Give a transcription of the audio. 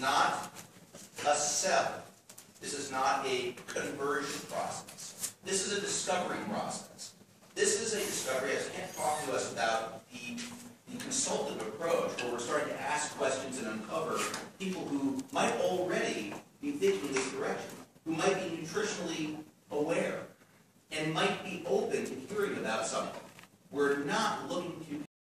not a sell. This is not a conversion process. This is a discovery process. This is a discovery, as Kent talk to us about the, the consultative approach, where we're starting to ask questions and uncover people who might already be thinking this direction, who might be nutritionally aware, and might be open to hearing about something. We're not looking